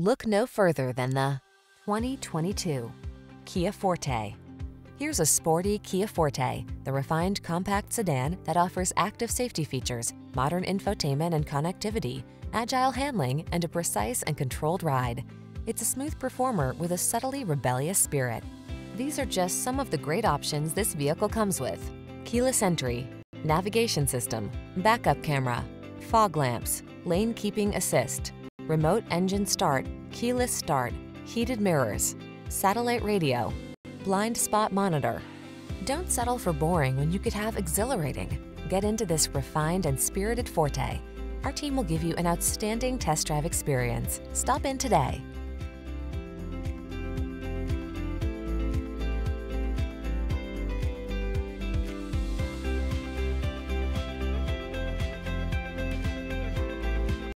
Look no further than the 2022 Kia Forte. Here's a sporty Kia Forte, the refined compact sedan that offers active safety features, modern infotainment and connectivity, agile handling, and a precise and controlled ride. It's a smooth performer with a subtly rebellious spirit. These are just some of the great options this vehicle comes with. Keyless entry, navigation system, backup camera, fog lamps, lane keeping assist, remote engine start, keyless start, heated mirrors, satellite radio, blind spot monitor. Don't settle for boring when you could have exhilarating. Get into this refined and spirited Forte. Our team will give you an outstanding test drive experience. Stop in today.